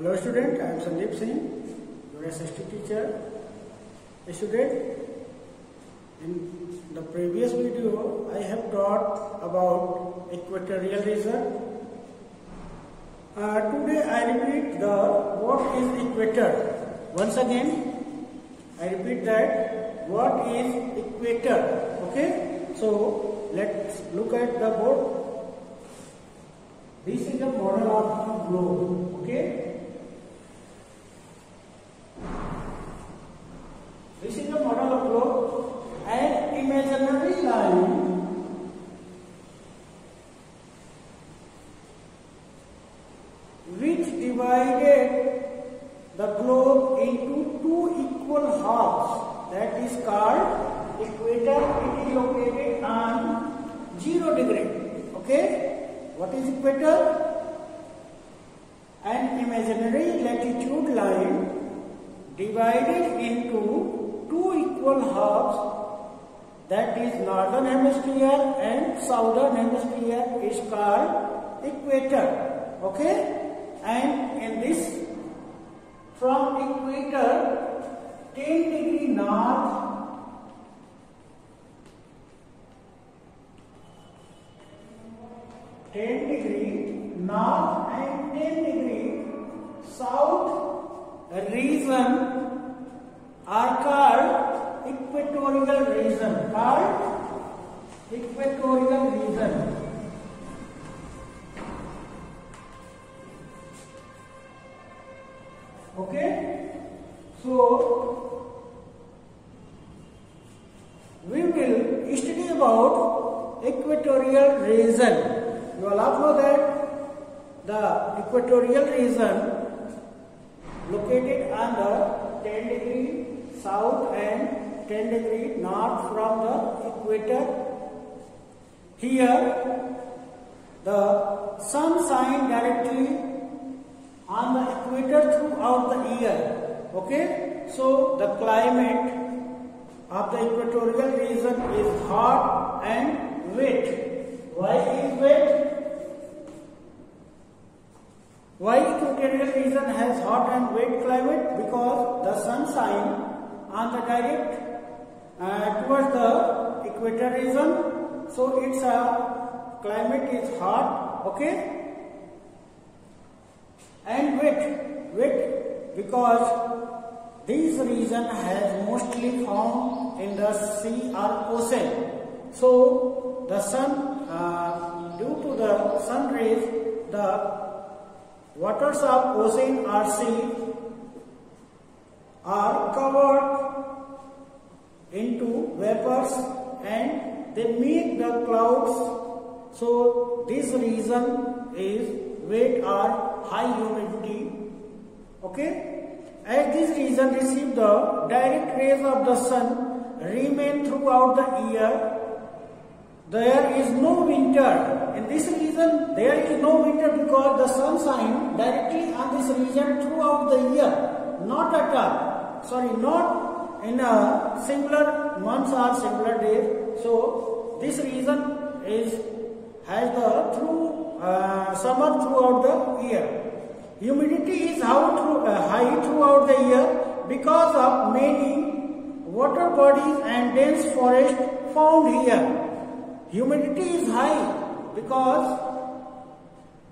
Hello student, I am Sandeep Singh, your SST teacher. Student, in the previous video I have taught about equatorial region. Uh, today I repeat the what is equator. Once again, I repeat that what is equator. Okay, so let's look at the board. This is a model of globe. Okay. This is the model of globe. An imaginary line which divided the globe into two equal halves. That is called equator. It is located on zero degree. Okay. What is equator? An imaginary latitude line divided into two equal halves that is northern hemisphere and southern hemisphere is called equator okay? And in this from equator 10 degree north Ten degree north and ten degree south region are called equatorial region. Called equatorial region. Okay? So we will study about equatorial region. You all know that the equatorial region located on the 10 degree south 10 degree north from the equator. Here the sun shines directly on the equator throughout the year. Okay, so the climate of the equatorial region is hot and wet. Why is wet? Why equatorial region has hot and wet climate? Because the sun shines on the direct uh, towards the equator region. So its uh, climate is hot, okay, and wet. Wet because this region has mostly found in the sea or ocean. So the sun, uh, due to the sun rays, the waters of ocean or sea are covered into vapors and they make the clouds. So this region is wet or high humidity. Okay? As this region receive the direct rays of the sun remain throughout the year. There is no winter. In this region there is no winter because the sun shines directly on this region throughout the year. Not at all. Sorry not in a singular months or singular days so this region is has the through uh, summer throughout the year. Humidity is how through, uh, high throughout the year because of many water bodies and dense forest found here. Humidity is high because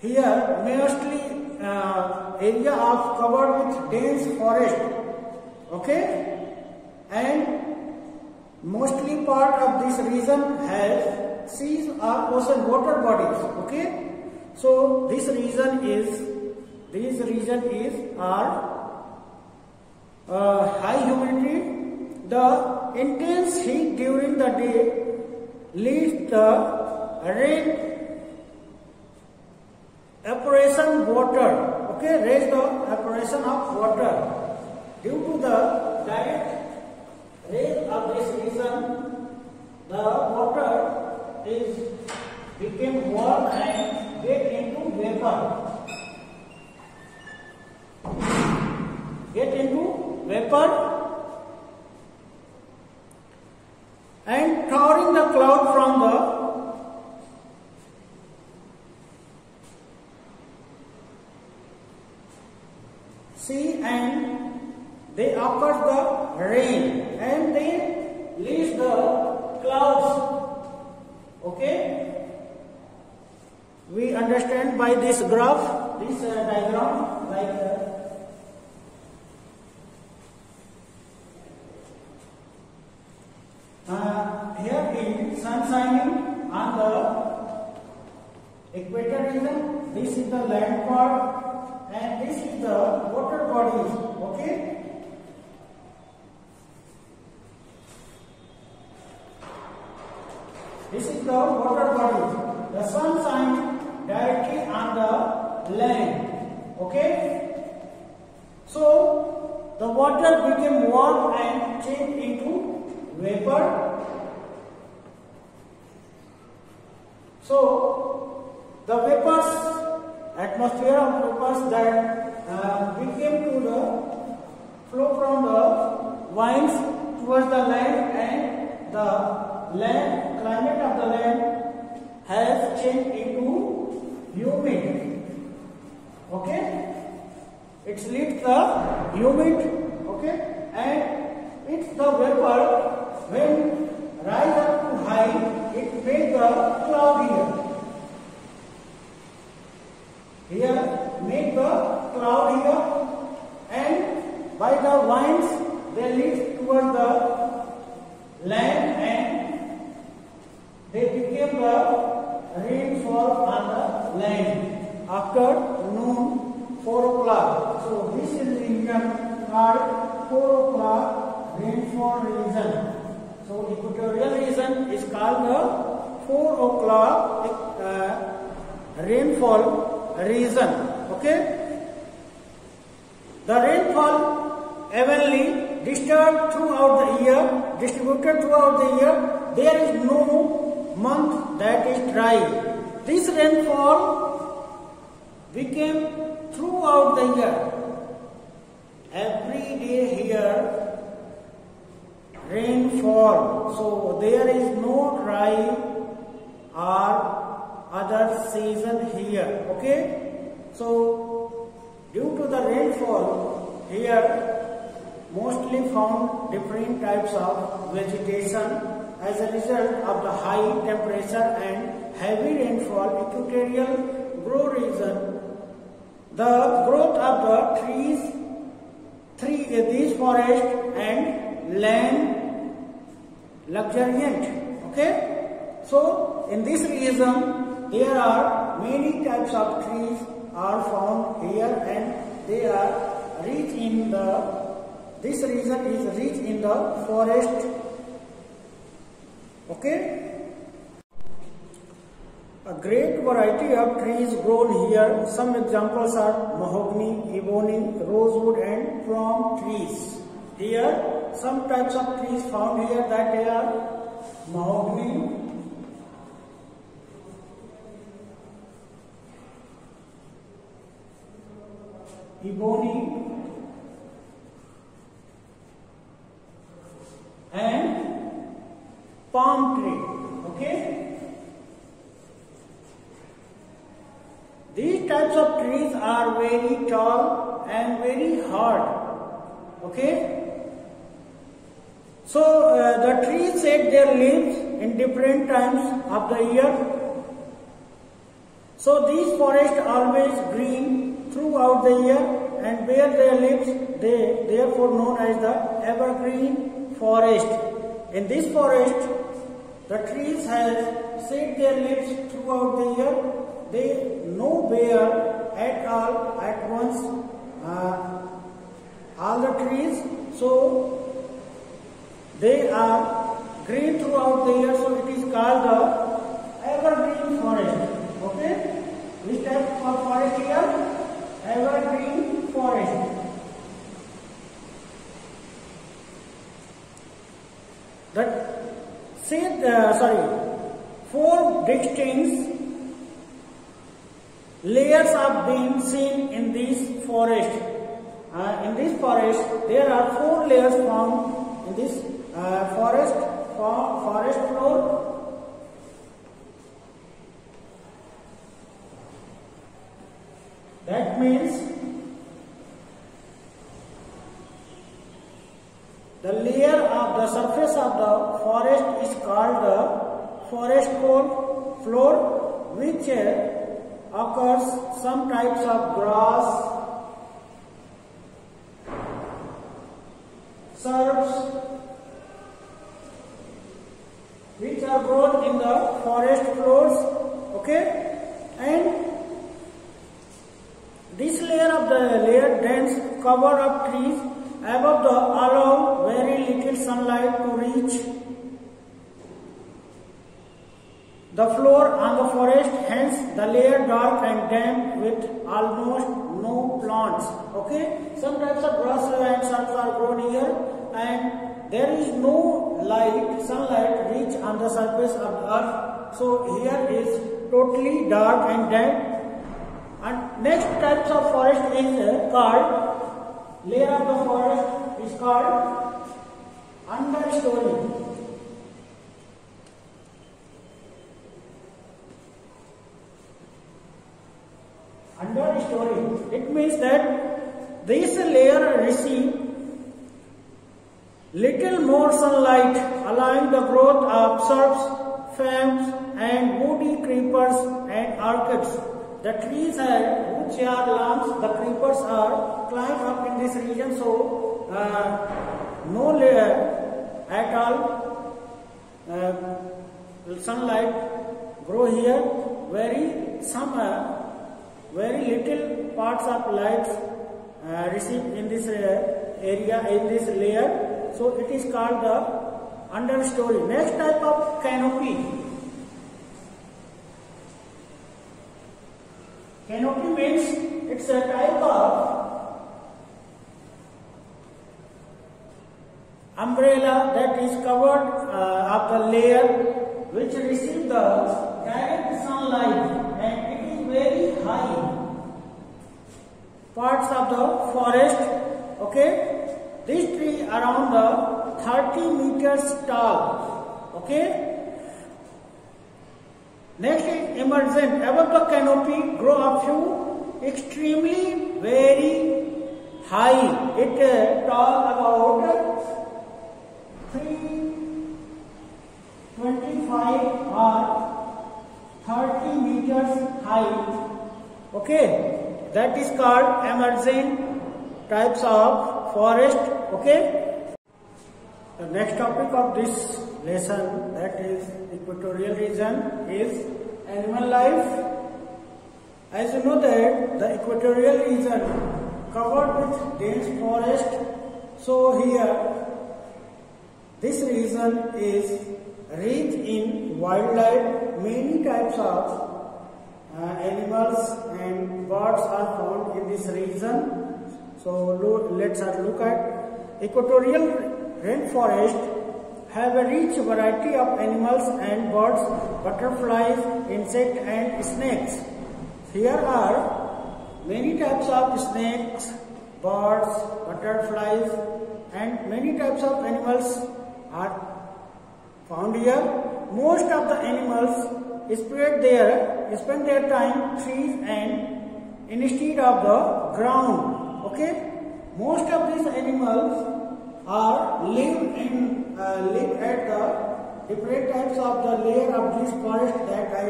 here mostly uh, area of covered with dense forest. Okay and mostly part of this region has seas or ocean water bodies okay? So this region is this region is our uh, high humidity. The intense heat during the day leads the rain evaporation water okay? Raise the evaporation of water due to the direct rays of this region the water is became warm and get into vapor get into vapor and towering the cloud from the sea and they occur the rain and they leaves the clouds. Okay? We understand by this graph, this uh, diagram, like uh, uh, here in sun shining on the equator region, this is the land part and this is the water bodies. Okay? This is the water body. The sun on the land. Okay? So, the water became warm and changed into vapor. So, the vapors, atmosphere of vapors that uh, became to the flow from the winds towards the land and the land, climate of the land has changed into humid. Okay? It leads the humid, okay? And it's the vapor when rise up to high, it makes the cloud here. Here, make the cloud here and by the winds they lead toward the land and they became the rainfall on the land after noon 4 o'clock. So this is the region called 4 o'clock rainfall region. So equatorial region is called the 4 o'clock uh, rainfall region. Okay? The rainfall evenly disturbed throughout the year, distributed throughout the year. There is no month that is dry. This rainfall became throughout the year. Every day here rainfall. So there is no dry or other season here. Okay. So due to the rainfall here mostly found different types of vegetation as a result of the high temperature and heavy rainfall equatorial grow region the growth of the trees three uh, these forests and land luxuriant okay? So in this region there are many types of trees are found here and they are rich in the this region is rich in the forest okay? A great variety of trees grown here. Some examples are mahogany ebony rosewood and palm trees. Here some types of trees found here that they are mahogany. Ebony. And palm tree. Okay? These types of trees are very tall and very hard. Okay so uh, the trees set their leaves in different times of the year so these forests always green throughout the year and bear their leaves they therefore known as the evergreen forest. In this forest the trees have set their leaves throughout the year. They no bear at all at once uh, all the trees so they are green throughout the year so it is called the evergreen forest. Okay? Which type of forest here? evergreen forest. That say uh, sorry, four distinct layers are being seen in this forest. Uh, in this forest, there are four layers found in this uh, forest for, forest floor. That means the layer of the surface of the forest is called the forest floor floor which uh, occurs some types of grass, serbs, floors, okay, and this layer of the layer dense cover of trees above the allow very little sunlight to reach the floor on the forest. Hence the layer dark and damp with almost no plants okay? Some types of grass and shrubs are grown here and there is no light sunlight reach on the surface of the earth so here is totally dark and damp and next types of forest is uh, called layer of the forest is called understory. Understory. It means that this layer receive little more sunlight allowing the growth of shrubs, ferns and woody creepers and orchids the trees are which are lamps, the creepers are climb up in this region, so uh, no layer at all uh, sunlight grow here. Very some uh, very little parts of light uh, receive in this uh, area in this layer. So it is called the understory. Next type of canopy. Canopy means it's a type of umbrella that is covered uh, of the layer which receives the direct sunlight and it is very high. Parts of the forest okay? This tree around the 30 meters tall okay Next is emergent. Above the canopy grow a few extremely very high. It uh, tall about 325 or 30 meters high. Okay, that is called emergent types of forest. Okay. The next topic of this lesson that is equatorial region is animal life. As you know that the equatorial region covered with dense forest. So here this region is rich in wildlife. Many types of uh, animals and birds are found in this region. So let's look at equatorial rainforest have a rich variety of animals and birds, butterflies, insects and snakes. Here are many types of snakes, birds, butterflies and many types of animals are found here. Most of the animals spread their, spend their time trees and instead of the ground. Okay? Most of these animals are live in uh, live at the different types of the layer of this forest that I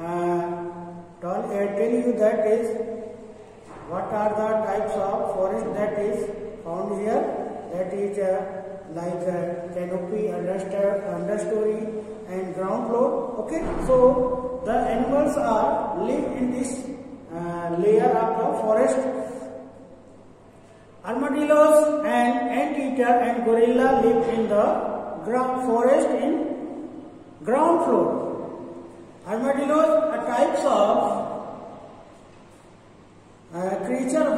uh, tell, uh, tell you that is what are the types of forest that is found here? That is uh, like uh, canopy, understory understory and ground floor. Okay so the animals are live in this uh, layer of the forest Armadillos and anteater and gorilla live in the ground forest in ground floor. Armadillos are types of uh, creature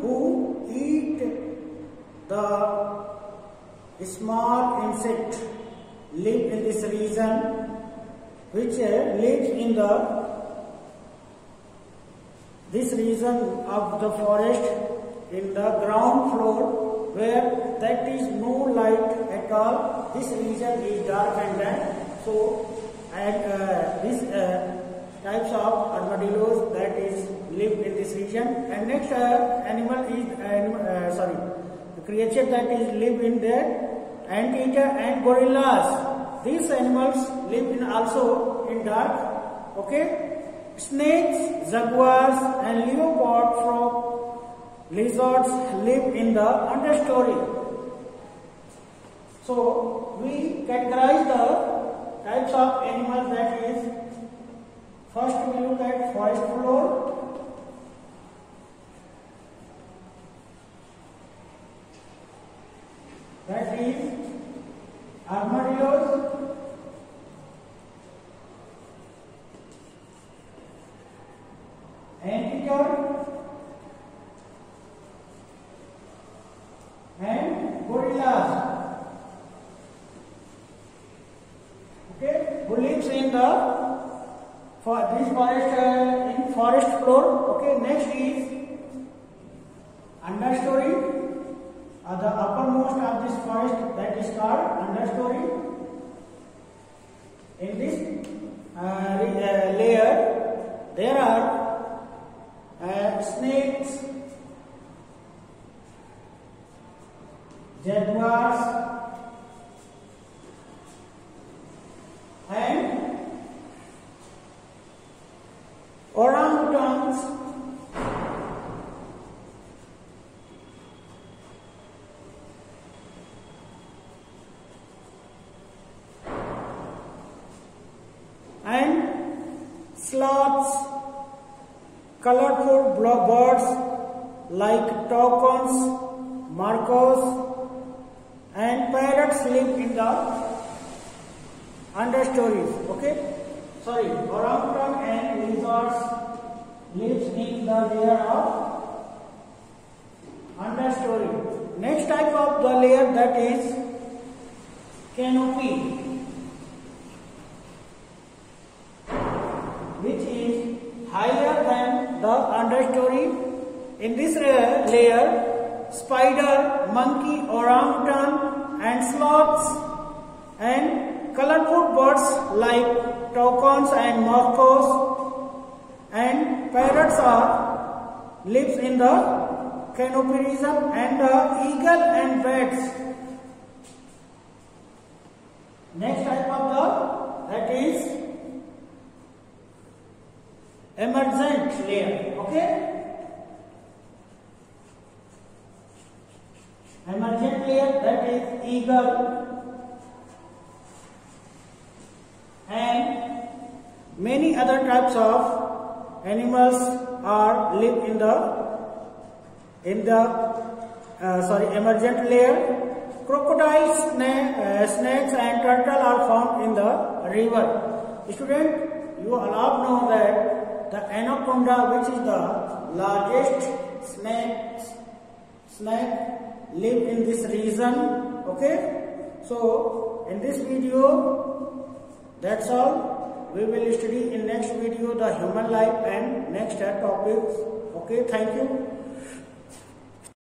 who eat the small insect live in this region which uh, lives in the this region of the forest in the ground floor where that is no light at all. This region is dark and damp. So, and uh, these uh, types of armadillos that is live in this region. And next uh, animal is uh, sorry, the creature that is live in there anteater and gorillas. These animals live in also in dark. Okay. Snakes, jaguars and leopard frog lizards live in the understory. So we categorize the types of animals that is first we look at forest floor that is armadillos, jaguars, and orangutans and sloths, colorful birds like toucans, macaws, and parrots live in the. Okay, sorry, orangutan and lizards lives in the layer of understory. Next type of the layer that is canopy. Which is higher than the understory. In this layer, spider, monkey, orangutan and sloths and colorful birds like toucans and macaws and parrots are lives in the canopy region and the eagle and bats. Next type of the that is emergent layer. Okay? Emergent layer that is eagle and many other types of animals are live in the in the uh, sorry emergent layer. Crocodiles uh, snakes and turtle are found in the river. Student you all know that the anaconda, which is the largest snake, snake live in this region. Okay. So in this video, that's all. We will study in next video the human life and next topics. Okay. Thank you.